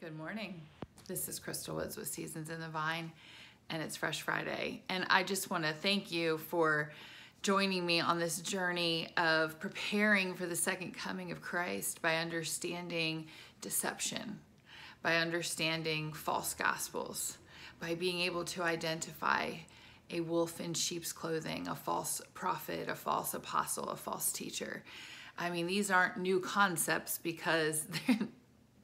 Good morning. This is Krystal Woods with Seasons in the Vine, and it's Fresh Friday. And I just want to thank you for joining me on this journey of preparing for the second coming of Christ by understanding deception, by understanding false gospels, by being able to identify a wolf in sheep's clothing, a false prophet, a false apostle, a false teacher. I mean, these aren't new concepts because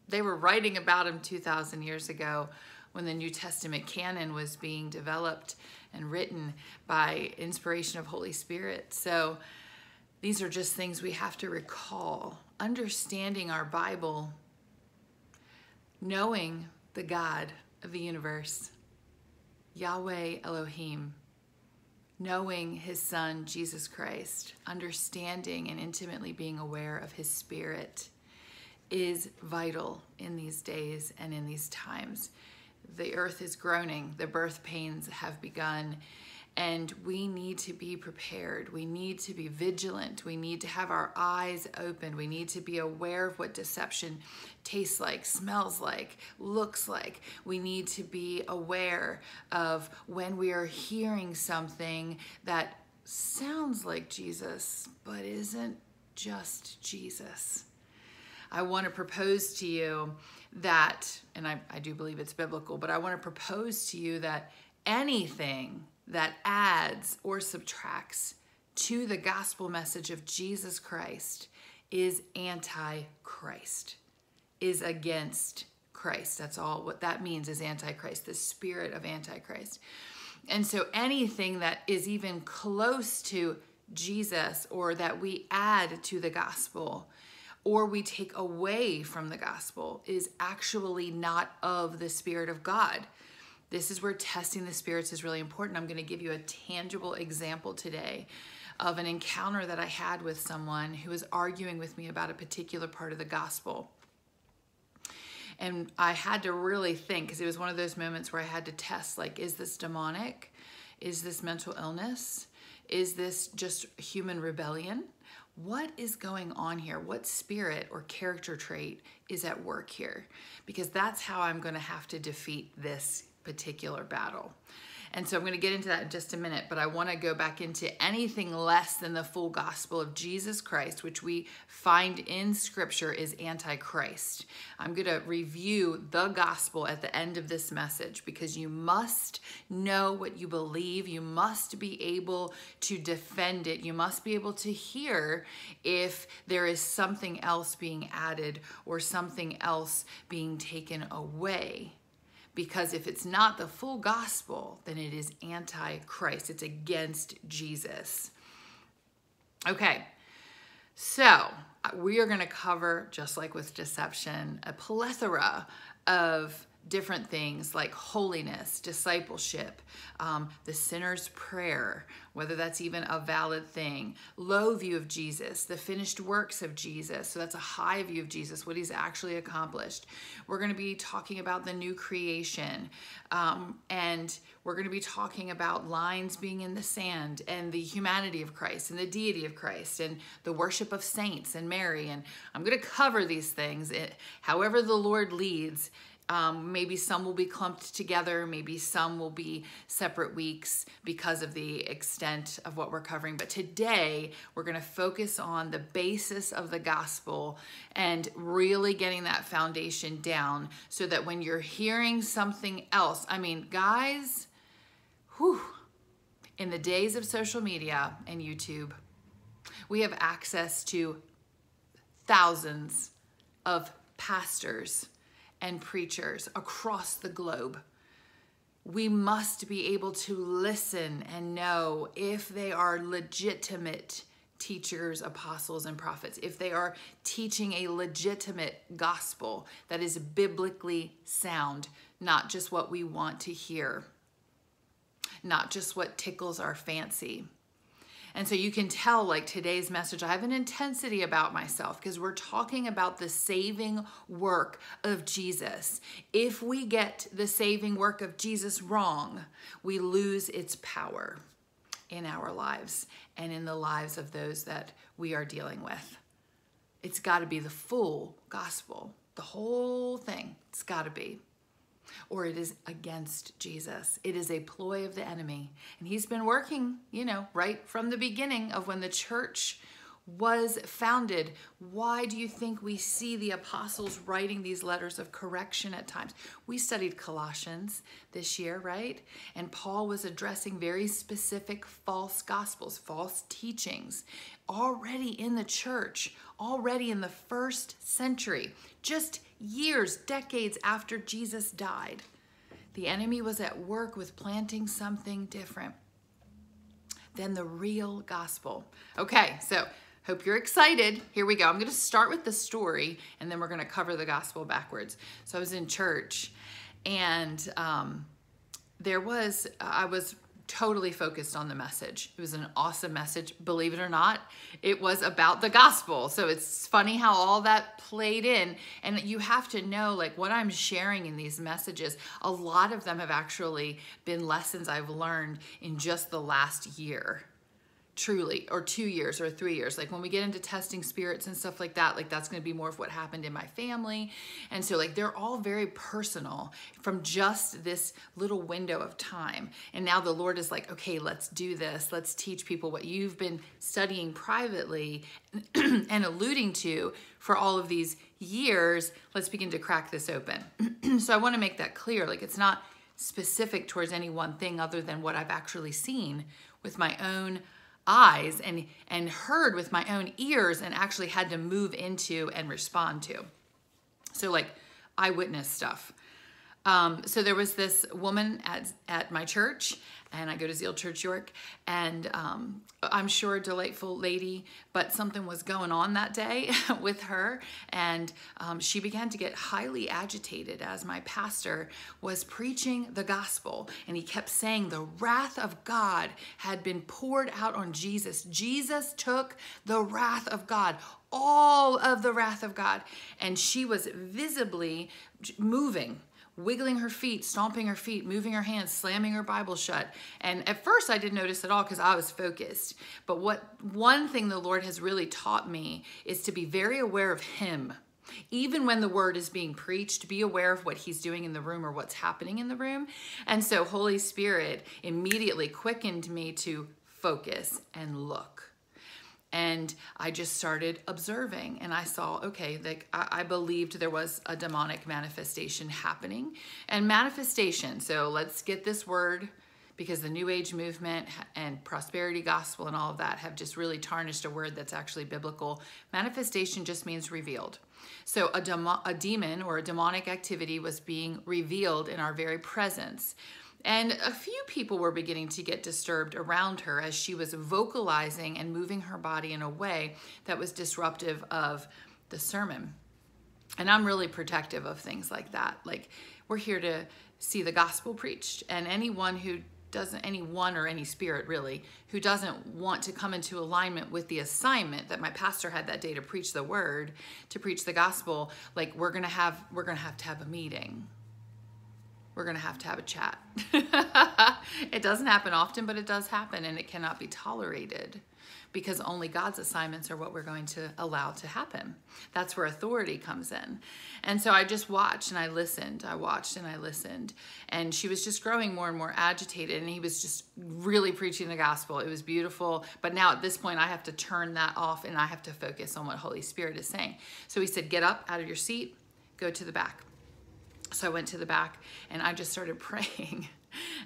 they were writing about him 2,000 years ago when the New Testament canon was being developed and written by inspiration of Holy Spirit. So these are just things we have to recall. Understanding our Bible, knowing the God of the universe, Yahweh Elohim, knowing his son Jesus Christ, understanding and intimately being aware of his spirit is vital in these days and in these times. The earth is groaning, the birth pains have begun, and we need to be prepared. We need to be vigilant. We need to have our eyes open. We need to be aware of what deception tastes like, smells like, looks like. We need to be aware of when we are hearing something that sounds like Jesus, but isn't just Jesus. I want to propose to you that, and I, I do believe it's biblical, but I want to propose to you that anything that adds or subtracts to the gospel message of Jesus Christ is anti Christ, is against Christ. That's all what that means is antichrist, the spirit of antichrist. And so anything that is even close to Jesus or that we add to the gospel or we take away from the gospel is actually not of the Spirit of God. This is where testing the spirits is really important. I'm going to give you a tangible example today of an encounter that I had with someone who was arguing with me about a particular part of the gospel. And I had to really think because it was one of those moments where I had to test like, is this demonic? Is this mental illness? Is this just human rebellion? What is going on here? What spirit or character trait is at work here? Because that's how I'm going to have to defeat this particular battle. And so I'm going to get into that in just a minute, but I want to go back into anything less than the full gospel of Jesus Christ, which we find in scripture is antichrist. I'm going to review the gospel at the end of this message because you must know what you believe. You must be able to defend it. You must be able to hear if there is something else being added or something else being taken away because if it's not the full gospel, then it is anti Christ. It's against Jesus. Okay, so uh, we are going to cover, just like with deception, a plethora of different things like holiness, discipleship, um, the sinner's prayer, whether that's even a valid thing, low view of Jesus, the finished works of Jesus. So that's a high view of Jesus, what he's actually accomplished. We're going to be talking about the new creation, um, and we're going to be talking about lines being in the sand and the humanity of Christ and the deity of Christ and the worship of saints and Mary. And I'm going to cover these things it, however the Lord leads um, maybe some will be clumped together, maybe some will be separate weeks because of the extent of what we're covering. But today, we're going to focus on the basis of the gospel and really getting that foundation down so that when you're hearing something else, I mean, guys, whew, in the days of social media and YouTube, we have access to thousands of pastors and preachers across the globe. We must be able to listen and know if they are legitimate teachers, apostles, and prophets, if they are teaching a legitimate gospel that is biblically sound, not just what we want to hear, not just what tickles our fancy. And so you can tell, like today's message, I have an intensity about myself because we're talking about the saving work of Jesus. If we get the saving work of Jesus wrong, we lose its power in our lives and in the lives of those that we are dealing with. It's got to be the full gospel. The whole thing. It's got to be. Or it is against Jesus. It is a ploy of the enemy. And he's been working, you know, right from the beginning of when the church was founded. Why do you think we see the apostles writing these letters of correction at times? We studied Colossians this year, right? And Paul was addressing very specific false gospels, false teachings already in the church, already in the first century, just years, decades after Jesus died. The enemy was at work with planting something different than the real gospel. Okay, so Hope you're excited. Here we go. I'm going to start with the story and then we're going to cover the gospel backwards. So I was in church and um, there was, I was totally focused on the message. It was an awesome message, believe it or not. It was about the gospel. So it's funny how all that played in. And you have to know, like, what I'm sharing in these messages, a lot of them have actually been lessons I've learned in just the last year truly or two years or three years. Like when we get into testing spirits and stuff like that like that's going to be more of what happened in my family. And so like they're all very personal from just this little window of time. And now the lord is like okay let's do this. Let's teach people what you've been studying privately and alluding to for all of these years. Let's begin to crack this open. So i want to make that clear. Like it's not specific towards any one thing other than what i've actually seen with my own eyes and and heard with my own ears and actually had to move into and respond to. So like eyewitness stuff. Um, so there was this woman at, at my church and I go to Zeal Church York, and um, I'm sure a delightful lady, but something was going on that day with her, and um, she began to get highly agitated as my pastor was preaching the gospel, and he kept saying the wrath of God had been poured out on Jesus. Jesus took the wrath of God all of the wrath of God. And she was visibly moving wiggling her feet, stomping her feet, moving her hands, slamming her Bible shut. And at first I didn't notice at all because I was focused. But what one thing the Lord has really taught me is to be very aware of him. Even when the word is being preached, be aware of what he's doing in the room or what's happening in the room. And so Holy Spirit immediately quickened me to focus and look and I just started observing and I saw, okay, like I, I, believed there was a demonic manifestation happening. And manifestation, so let's get this word because the New Age movement and prosperity gospel and all of that have just really tarnished a word that's actually biblical. Manifestation just means revealed. So a, demo, a demon or a demonic activity was being revealed in our very presence. And a few people were beginning to get disturbed around her as she was vocalizing and moving her body in a way that was disruptive of the sermon. And I'm really protective of things like that. Like, we're here to see the gospel preached, and anyone who doesn't, anyone or any spirit really, who doesn't want to come into alignment with the assignment that my pastor had that day to preach the word, to preach the gospel, like, we're gonna have, we're gonna have to have a meeting we're going to have to have a chat. it doesn't happen often, but it does happen and it cannot be tolerated because only God's assignments are what we're going to allow to happen. That's where authority comes in. And so I just watched and I listened. I watched and I listened. And she was just growing more and more agitated and he was just really preaching the gospel. It was beautiful. But now at this point, I have to turn that off and I have to focus on what Holy Spirit is saying. So he said, Get up out of your seat, go to the back. So I went to the back and I just started praying.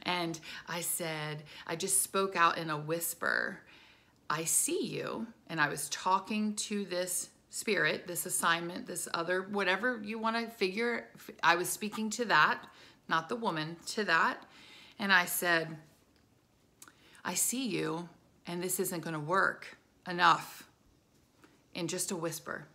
and I said, I just spoke out in a whisper, I see you. And I was talking to this spirit, this assignment, this other, whatever you want to figure. I was speaking to that, not the woman, to that. And I said, I see you, and this isn't going to work enough in just a whisper.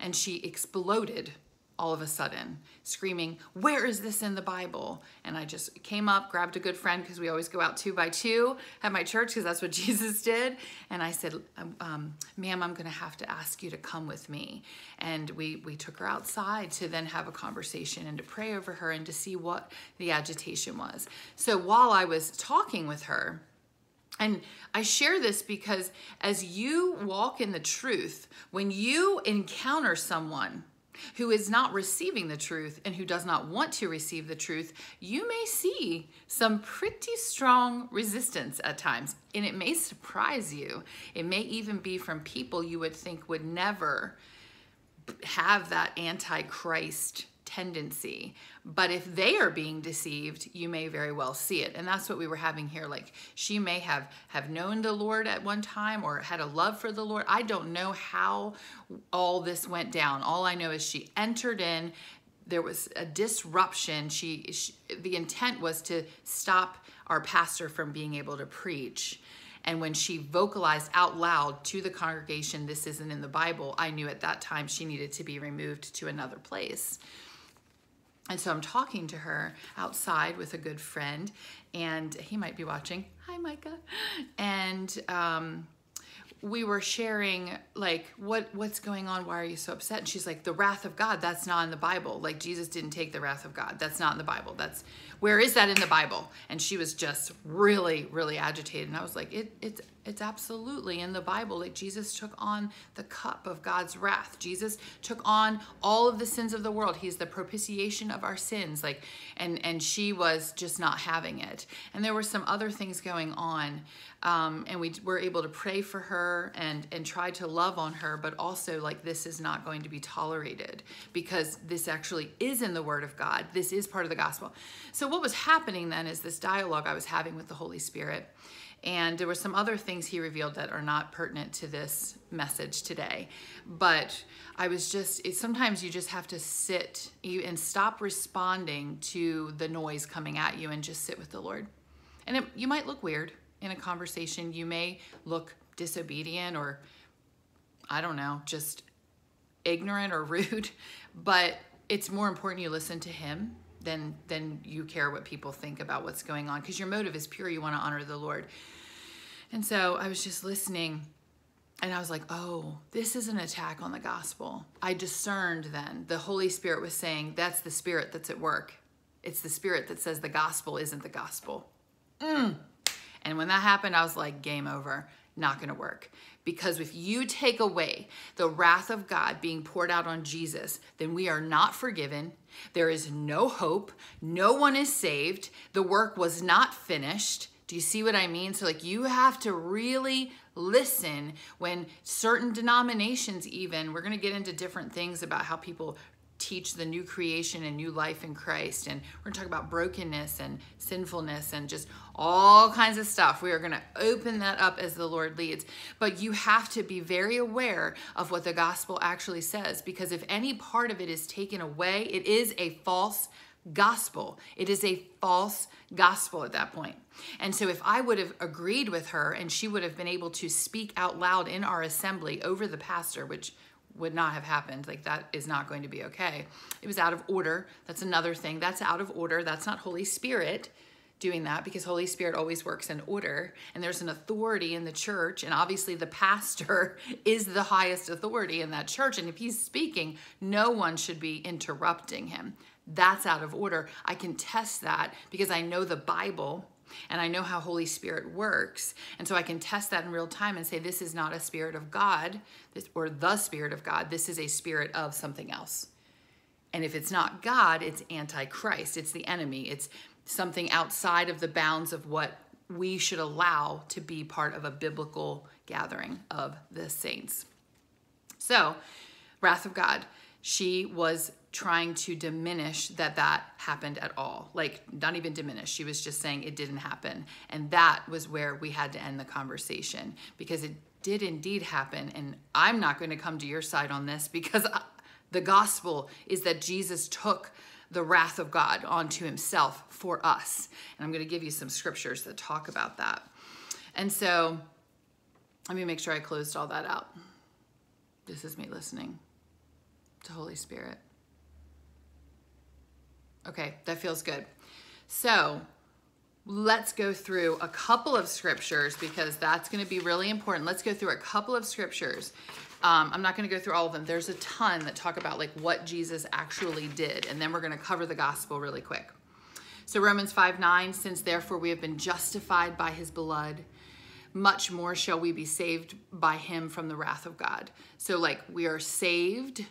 And she exploded all of a sudden, screaming, Where is this in the Bible? And I just came up, grabbed a good friend because we always go out two by two at my church because that's what Jesus did. And I said, um, um, Ma'am, I'm going to have to ask you to come with me. And we, we took her outside to then have a conversation and to pray over her and to see what the agitation was. So while I was talking with her, and I share this because as you walk in the truth, when you encounter someone, who is not receiving the truth and who does not want to receive the truth, you may see some pretty strong resistance at times. And it may surprise you. It may even be from people you would think would never have that antichrist tendency. But if they are being deceived, you may very well see it. And that's what we were having here. Like she may have have known the Lord at one time or had a love for the Lord. I don't know how all this went down. All I know is she entered in there was a disruption. She, she the intent was to stop our pastor from being able to preach. And when she vocalized out loud to the congregation, this isn't in the Bible, I knew at that time she needed to be removed to another place. And so I'm talking to her outside with a good friend, and he might be watching. Hi, Micah. And um, we were sharing like what what's going on? Why are you so upset? And she's like the wrath of god that's not in the bible. Like jesus didn't take the wrath of god. That's not in the bible. That's where is that in the bible? And she was just really really agitated. And i was like it, it's it's absolutely in the Bible. that Jesus took on the cup of God's wrath. Jesus took on all of the sins of the world. He's the propitiation of our sins. Like, and and she was just not having it. And there were some other things going on. Um, and we were able to pray for her and and try to love on her, but also like this is not going to be tolerated because this actually is in the Word of God. This is part of the gospel. So what was happening then is this dialogue I was having with the Holy Spirit and there were some other things he revealed that are not pertinent to this message today. But I was just, it, sometimes you just have to sit you and stop responding to the noise coming at you and just sit with the Lord. And it, you might look weird in a conversation. You may look disobedient or, I don't know, just ignorant or rude. But it's more important you listen to him than than you care what people think about what's going on because your motive is pure you want to honor the lord and so i was just listening and i was like oh this is an attack on the gospel i discerned then the holy spirit was saying that's the spirit that's at work it's the spirit that says the gospel isn't the gospel mm. and when that happened i was like game over not to work because if you take away the wrath of God being poured out on Jesus, then we are not forgiven. There is no hope. No one is saved. The work was not finished. Do you see what I mean? So, like, you have to really listen when certain denominations, even, we're going to get into different things about how people teach the new creation and new life in Christ. And we're going to talk about brokenness and sinfulness and just all kinds of stuff. We are going to open that up as the Lord leads. But you have to be very aware of what the gospel actually says because if any part of it is taken away, it is a false gospel. It is a false gospel at that point. And so, if I would have agreed with her and she would have been able to speak out loud in our assembly over the pastor, which would not have happened. Like that is not going to be okay. It was out of order. That's another thing. That's out of order. That's not Holy Spirit doing that because Holy Spirit always works in order and there's an authority in the church and obviously the pastor is the highest authority in that church and if he's speaking no one should be interrupting him. That's out of order. I can test that because I know the Bible and I know how Holy Spirit works. And so I can test that in real time and say, this is not a spirit of God this, or the spirit of God. This is a spirit of something else. And if it's not God, it's antichrist. It's the enemy. It's something outside of the bounds of what we should allow to be part of a biblical gathering of the saints. So, wrath of God. She was trying to diminish that that happened at all. Like, not even diminish. She was just saying it didn't happen. And that was where we had to end the conversation because it did indeed happen. And I'm not going to come to your side on this because the gospel is that Jesus took the wrath of God onto himself for us. And I'm going to give you some scriptures that talk about that. And so let me make sure I closed all that out. This is me listening to Holy Spirit. Okay, that feels good. So let's go through a couple of scriptures because that's going to be really important. Let's go through a couple of scriptures. Um, I'm not going to go through all of them. There's a ton that talk about like what Jesus actually did, and then we're going to cover the gospel really quick. So Romans 5 9, since therefore we have been justified by his blood, much more shall we be saved by him from the wrath of God. So like we are saved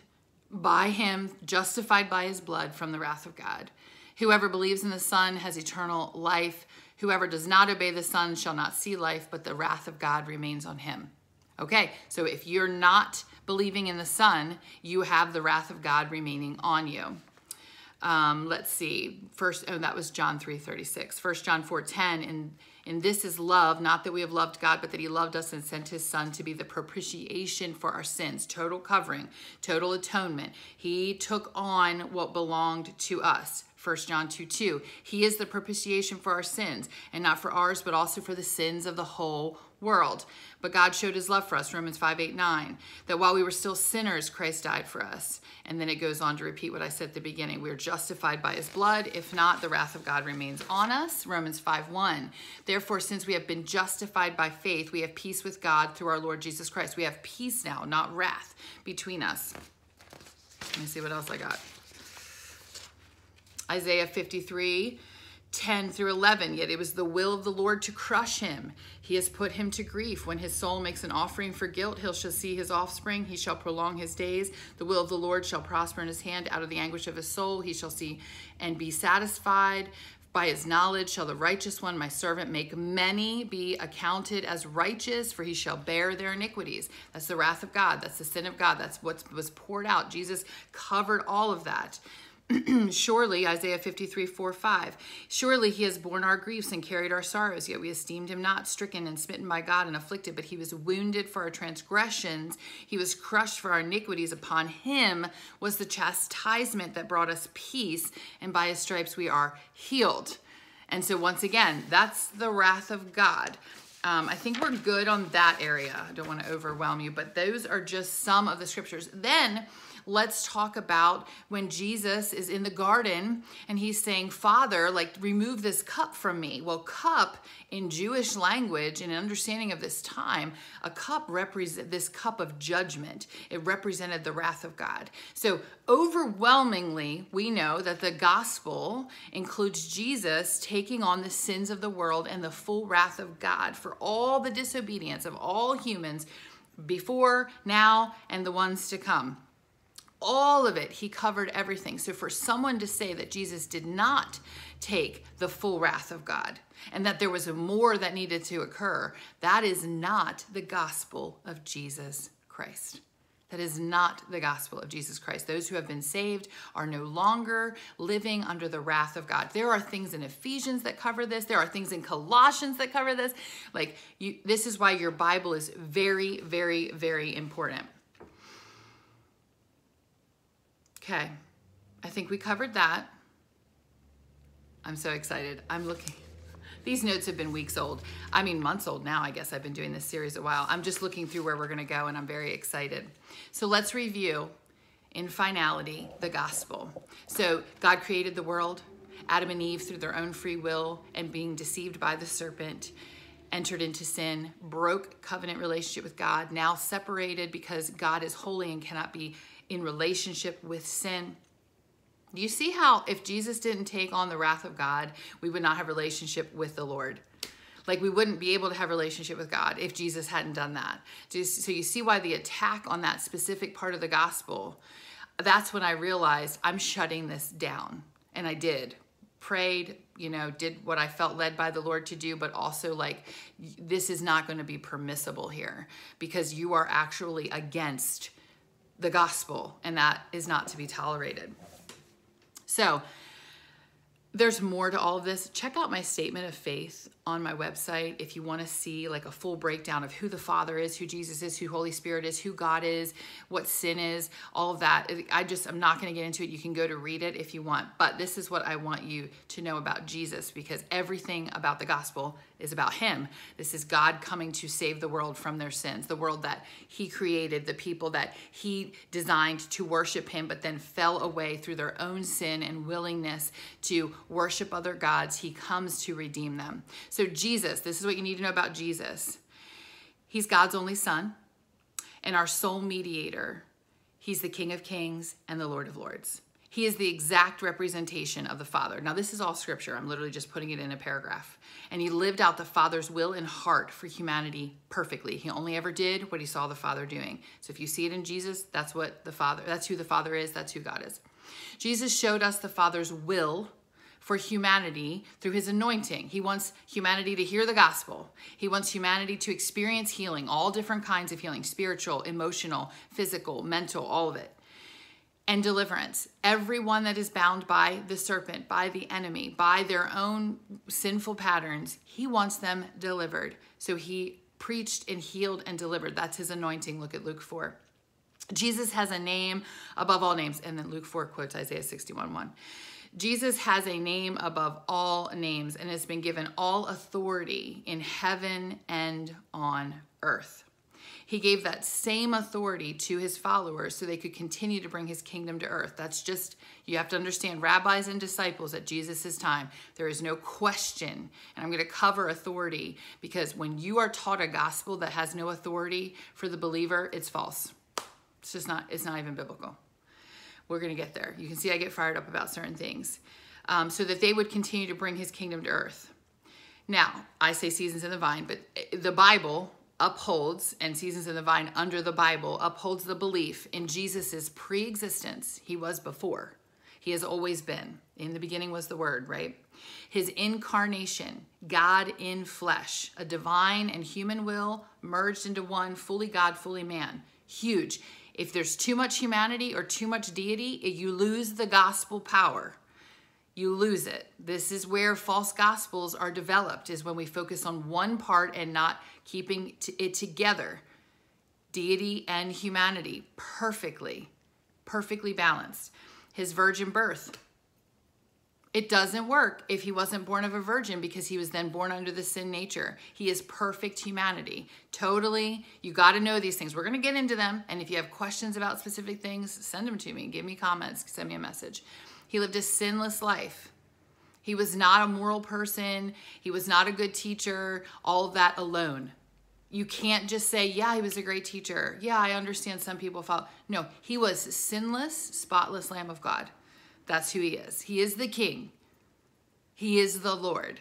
by him, justified by his blood from the wrath of God. Whoever believes in the Son has eternal life. Whoever does not obey the Son shall not see life, but the wrath of God remains on him. Okay, so if you're not believing in the Son, you have the wrath of God remaining on you. Um, let's see. First, oh, that was John 3 36. First John 4 10. And, and this is love, not that we have loved God, but that He loved us and sent His Son to be the propitiation for our sins, total covering, total atonement. He took on what belonged to us. 1 John 2 2. He is the propitiation for our sins, and not for ours, but also for the sins of the whole world. But God showed his love for us, Romans 5 8 9, that while we were still sinners, Christ died for us. And then it goes on to repeat what I said at the beginning. We are justified by his blood. If not, the wrath of God remains on us, Romans 5 1. Therefore, since we have been justified by faith, we have peace with God through our Lord Jesus Christ. We have peace now, not wrath, between us. Let me see what else I got. Isaiah 53 10 through 11. Yet it was the will of the Lord to crush him. He has put him to grief. When his soul makes an offering for guilt, he shall see his offspring. He shall prolong his days. The will of the Lord shall prosper in his hand. Out of the anguish of his soul, he shall see and be satisfied. By his knowledge shall the righteous one, my servant, make many be accounted as righteous, for he shall bear their iniquities. That's the wrath of God. That's the sin of God. That's what was poured out. Jesus covered all of that. Surely, Isaiah 53, 4, 5. Surely he has borne our griefs and carried our sorrows, yet we esteemed him not, stricken and smitten by God and afflicted. But he was wounded for our transgressions, he was crushed for our iniquities. Upon him was the chastisement that brought us peace, and by his stripes we are healed. And so, once again, that's the wrath of God. Um, I think we're good on that area. I don't want to overwhelm you, but those are just some of the scriptures. Then, let's talk about when Jesus is in the garden and he's saying, Father, like, remove this cup from me. Well, cup in Jewish language and understanding of this time, a cup represent this cup of judgment. It represented the wrath of God. So overwhelmingly, we know that the gospel includes Jesus taking on the sins of the world and the full wrath of God for all the disobedience of all humans before, now, and the ones to come all of it. He covered everything. So for someone to say that Jesus did not take the full wrath of God and that there was more that needed to occur, that is not the gospel of Jesus Christ. That is not the gospel of Jesus Christ. Those who have been saved are no longer living under the wrath of God. There are things in Ephesians that cover this. There are things in Colossians that cover this. Like you this is why your Bible is very very very important. Okay, I think we covered that. I'm so excited. I'm looking. These notes have been weeks old. I mean, months old now. I guess I've been doing this series a while. I'm just looking through where we're going to go, and I'm very excited. So let's review in finality the gospel. So God created the world. Adam and Eve, through their own free will and being deceived by the serpent, entered into sin, broke covenant relationship with God, now separated because God is holy and cannot be in relationship with sin. Do you see how if Jesus didn't take on the wrath of God, we would not have relationship with the Lord? Like we wouldn't be able to have relationship with God if Jesus hadn't done that. So you see why the attack on that specific part of the gospel, that's when I realized I'm shutting this down. And I did. Prayed, you know, did what I felt led by the Lord to do, but also like this is not going to be permissible here because you are actually against the gospel, and that is not to be tolerated. So, there's more to all of this. Check out my statement of faith on my website if you want to see like a full breakdown of who the Father is, who Jesus is, who Holy Spirit is, who God is, what sin is, all of that. I just, I'm not going to get into it. You can go to read it if you want. But this is what I want you to know about Jesus because everything about the gospel is about Him. This is God coming to save the world from their sins, the world that He created, the people that He designed to worship Him, but then fell away through their own sin and willingness to worship other gods. He comes to redeem them. So, Jesus, this is what you need to know about Jesus. He's God's only Son and our sole mediator. He's the King of Kings and the Lord of Lords. He is the exact representation of the Father. Now, this is all scripture. I'm literally just putting it in a paragraph. And he lived out the Father's will and heart for humanity perfectly. He only ever did what he saw the Father doing. So if you see it in Jesus, that's what the Father, that's who the Father is, that's who God is. Jesus showed us the Father's will for humanity through his anointing. He wants humanity to hear the gospel. He wants humanity to experience healing, all different kinds of healing spiritual, emotional, physical, mental, all of it and deliverance. Everyone that is bound by the serpent, by the enemy, by their own sinful patterns, he wants them delivered. So he preached and healed and delivered. That's his anointing. Look at Luke 4. Jesus has a name above all names. And then Luke 4 quotes Isaiah 61 1. Jesus has a name above all names and has been given all authority in heaven and on earth. He gave that same authority to his followers so they could continue to bring his kingdom to earth. That's just, you have to understand, rabbis and disciples at Jesus' time, there is no question. And I'm going to cover authority because when you are taught a gospel that has no authority for the believer, it's false. It's just not, it's not even biblical. We're going to get there. You can see I get fired up about certain things. Um, so that they would continue to bring his kingdom to earth. Now, I say seasons in the vine, but eh, the Bible upholds and seasons in the vine under the bible upholds the belief in jesus's pre-existence he was before he has always been in the beginning was the word right his incarnation god in flesh a divine and human will merged into one fully god fully man huge if there's too much humanity or too much deity you lose the gospel power you lose it. This is where false gospels are developed is when we focus on one part and not keeping it together. Deity and humanity perfectly, perfectly balanced. His virgin birth. It doesn't work if he wasn't born of a virgin because he was then born under the sin nature. He is perfect humanity. Totally. You got to know these things. We're going to get into them. And if you have questions about specific things, send them to me. Give me comments. Send me a message. He lived a sinless life. He was not a moral person. He was not a good teacher. All of that alone. You can't just say, yeah, he was a great teacher. Yeah, I understand some people follow. No, he was sinless, spotless Lamb of God. That's who he is. He is the King. He is the Lord.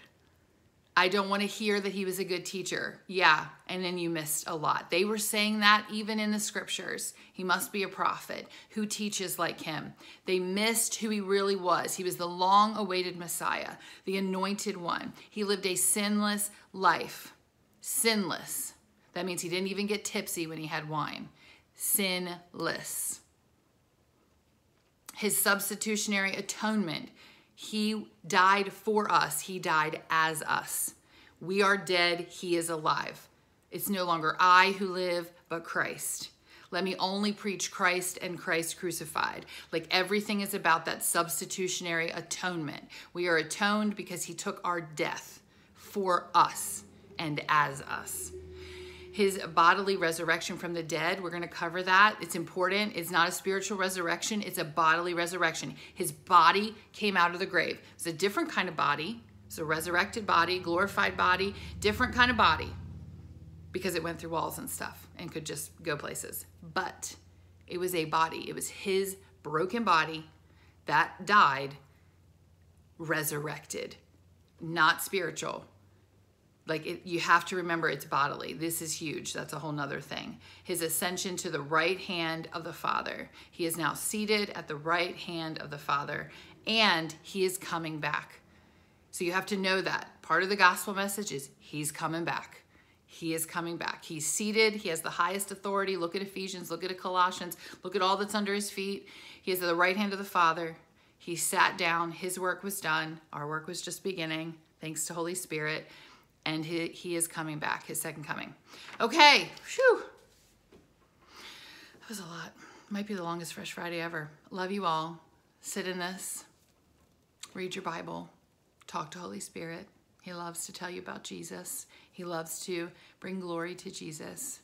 I don't want to hear that he was a good teacher. Yeah, and then you missed a lot. They were saying that even in the scriptures. He must be a prophet who teaches like him. They missed who he really was. He was the long awaited Messiah, the anointed one. He lived a sinless life. Sinless. That means he didn't even get tipsy when he had wine. Sinless. His substitutionary atonement he died for us, He died as us. We are dead, He is alive. It's no longer I who live, but Christ. Let me only preach Christ and Christ crucified. Like everything is about that substitutionary atonement. We are atoned because He took our death for us and as us his bodily resurrection from the dead. We're going to cover that. It's important. It's not a spiritual resurrection, it's a bodily resurrection. His body came out of the grave. It's a different kind of body. It's a resurrected body, glorified body, different kind of body because it went through walls and stuff and could just go places. But it was a body, it was his broken body that died, resurrected, not spiritual like it, you have to remember it's bodily. This is huge. That's a whole nother thing. His ascension to the right hand of the father. He is now seated at the right hand of the father and he is coming back. So you have to know that. Part of the gospel message is he's coming back. He is coming back. He's seated. He has the highest authority. Look at ephesians. Look at colossians. Look at all that's under his feet. He is at the right hand of the father. He sat down. His work was done. Our work was just beginning thanks to holy spirit and he, he is coming back, his second coming. Okay, whew. That was a lot. Might be the longest Fresh Friday ever. Love you all. Sit in this, read your Bible, talk to Holy Spirit. He loves to tell you about Jesus. He loves to bring glory to Jesus.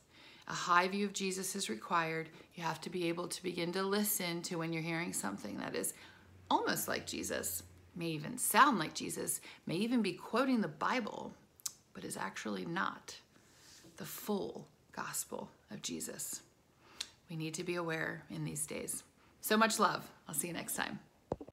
A high view of Jesus is required. You have to be able to begin to listen to when you're hearing something that is almost like Jesus, may even sound like Jesus, may even be quoting the Bible but is actually not the full gospel of Jesus. We need to be aware in these days. So much love. I'll see you next time.